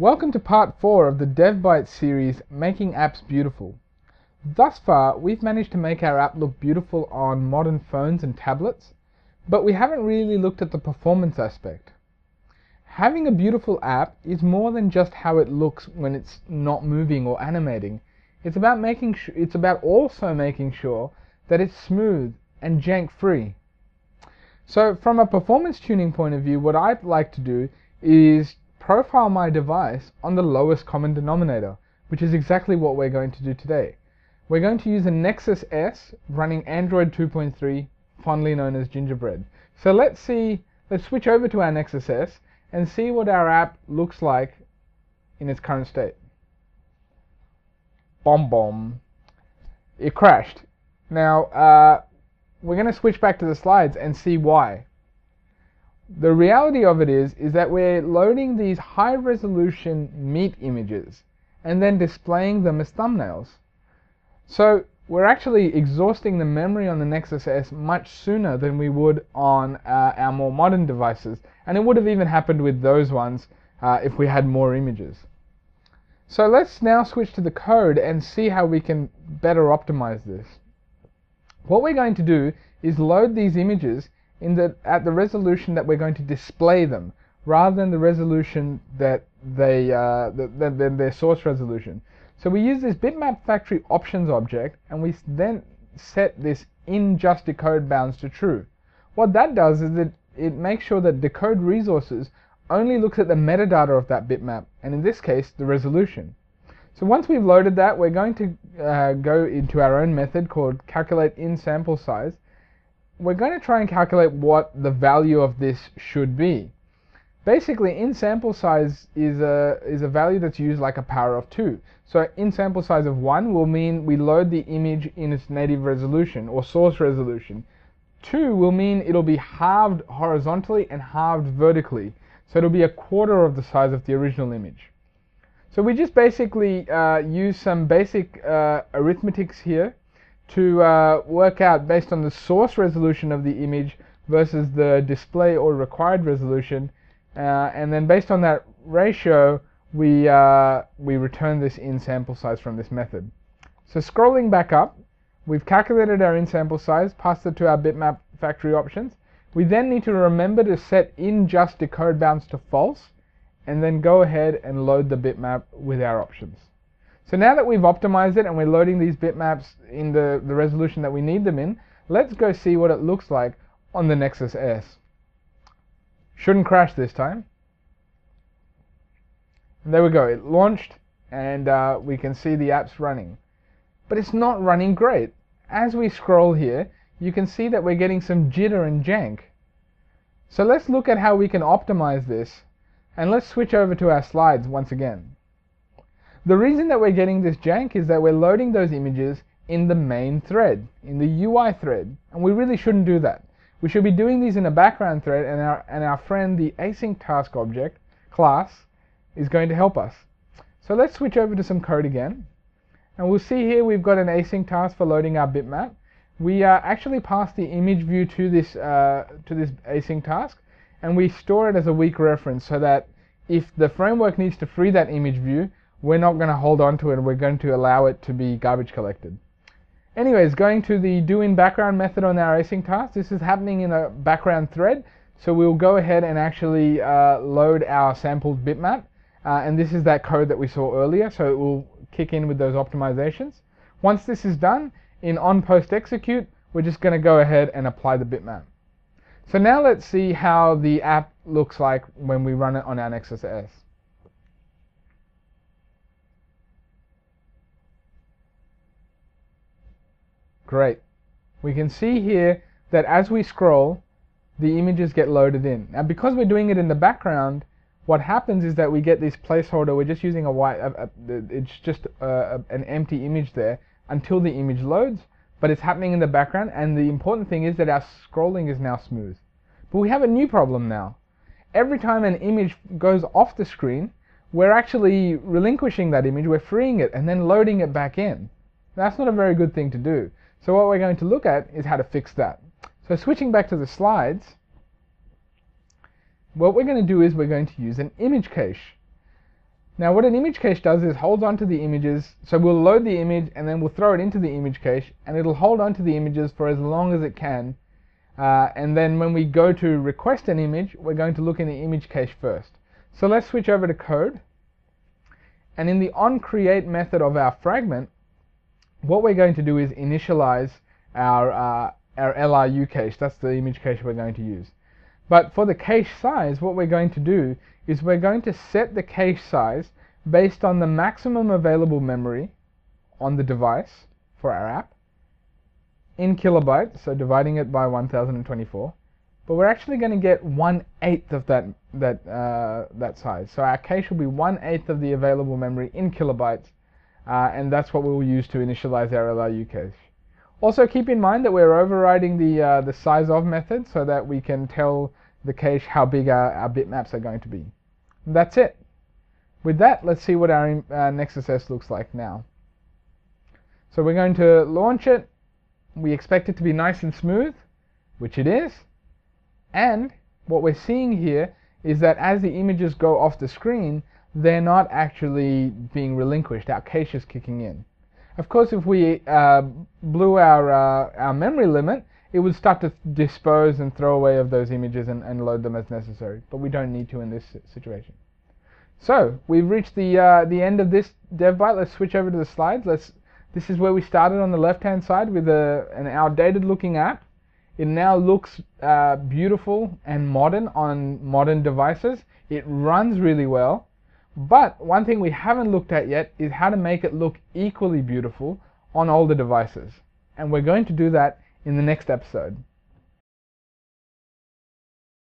Welcome to part 4 of the DevBytes series, Making Apps Beautiful. Thus far, we've managed to make our app look beautiful on modern phones and tablets, but we haven't really looked at the performance aspect. Having a beautiful app is more than just how it looks when it's not moving or animating. It's about making sh- it's about also making sure that it's smooth and jank free. So from a performance tuning point of view, what I'd like to do is profile my device on the lowest common denominator, which is exactly what we're going to do today. We're going to use a Nexus S running Android 2.3, fondly known as Gingerbread. So let's see, let's switch over to our Nexus S and see what our app looks like in its current state. Bomb bomb. It crashed. Now, uh, we're going to switch back to the slides and see why. The reality of it is, is that we're loading these high resolution meat images and then displaying them as thumbnails. So we're actually exhausting the memory on the Nexus S much sooner than we would on uh, our more modern devices. And it would have even happened with those ones uh, if we had more images. So let's now switch to the code and see how we can better optimize this. What we're going to do is load these images in the, at the resolution that we're going to display them, rather than the resolution that they, uh, the, the, their source resolution. So we use this bitmap factory options object, and we then set this in just decode bounds to true. What that does is that it makes sure that decode resources only looks at the metadata of that bitmap, and in this case, the resolution. So once we've loaded that, we're going to uh, go into our own method called calculate in sample size. We're going to try and calculate what the value of this should be. Basically, in sample size is a, is a value that's used like a power of 2. So in sample size of 1 will mean we load the image in its native resolution or source resolution. 2 will mean it'll be halved horizontally and halved vertically. So it'll be a quarter of the size of the original image. So we just basically uh, use some basic uh, arithmetics here to uh, work out based on the source resolution of the image versus the display or required resolution. Uh, and then based on that ratio, we, uh, we return this in sample size from this method. So scrolling back up, we've calculated our in sample size, passed it to our bitmap factory options. We then need to remember to set in just decode bounds to false and then go ahead and load the bitmap with our options. So now that we've optimized it and we're loading these bitmaps in the, the resolution that we need them in, let's go see what it looks like on the Nexus S. Shouldn't crash this time. And there we go, it launched and uh, we can see the apps running. But it's not running great. As we scroll here, you can see that we're getting some jitter and jank. So let's look at how we can optimize this and let's switch over to our slides once again. The reason that we're getting this jank is that we're loading those images in the main thread, in the UI thread, and we really shouldn't do that. We should be doing these in a background thread and our, and our friend the async task object class is going to help us. So let's switch over to some code again. And we'll see here we've got an async task for loading our bitmap. We uh, actually pass the image view to this, uh, to this async task and we store it as a weak reference so that if the framework needs to free that image view, we're not going to hold on to it we're going to allow it to be garbage collected. Anyways, going to the do in background method on our async task, this is happening in a background thread, so we'll go ahead and actually uh, load our sampled bitmap, uh, and this is that code that we saw earlier, so it will kick in with those optimizations. Once this is done, in on post execute, we're just going to go ahead and apply the bitmap. So now let's see how the app looks like when we run it on our Nexus S. Great. We can see here that as we scroll, the images get loaded in. Now because we're doing it in the background, what happens is that we get this placeholder, we're just using a white, a, a, it's just uh, a, an empty image there until the image loads, but it's happening in the background and the important thing is that our scrolling is now smooth. But we have a new problem now. Every time an image goes off the screen, we're actually relinquishing that image, we're freeing it and then loading it back in. That's not a very good thing to do. So what we're going to look at is how to fix that. So switching back to the slides, what we're going to do is we're going to use an image cache. Now what an image cache does is holds onto the images, so we'll load the image and then we'll throw it into the image cache and it'll hold onto the images for as long as it can uh, and then when we go to request an image we're going to look in the image cache first. So let's switch over to code and in the onCreate method of our fragment what we're going to do is initialize our, uh, our LRU cache, that's the image cache we're going to use. But for the cache size, what we're going to do is we're going to set the cache size based on the maximum available memory on the device for our app in kilobytes, so dividing it by 1024. But we're actually going to get one eighth of that that uh, that size. So our cache will be one eighth of the available memory in kilobytes, uh, and that's what we will use to initialize our LRU cache. Also keep in mind that we're overriding the uh, the size of method so that we can tell the cache how big our, our bitmaps are going to be. And that's it. With that, let's see what our uh, Nexus S looks like now. So we're going to launch it. We expect it to be nice and smooth, which it is. And what we're seeing here is that as the images go off the screen, they're not actually being relinquished. Our cache is kicking in. Of course, if we uh, blew our, uh, our memory limit, it would start to dispose and throw away of those images and, and load them as necessary. But we don't need to in this situation. So we've reached the uh, the end of this DevByte. Let's switch over to the slides. Let's. This is where we started on the left-hand side with a, an outdated-looking app. It now looks uh, beautiful and modern on modern devices. It runs really well. But one thing we haven't looked at yet is how to make it look equally beautiful on older devices. And we're going to do that in the next episode.